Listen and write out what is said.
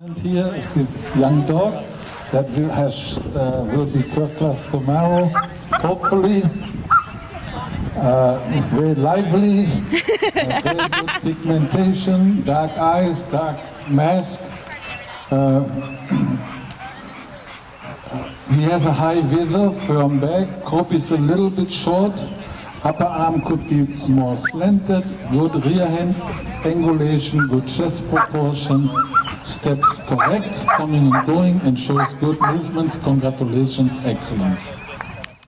And here is this young dog that will, has, uh, will be class tomorrow, hopefully. Uh, it's very lively, uh, very good pigmentation, dark eyes, dark mask. Uh, he has a high withers, firm back, croup is a little bit short, upper arm could be more slanted, good rear hand angulation, good chest proportions, steps correct, coming and going, and shows good movements. Congratulations, excellent.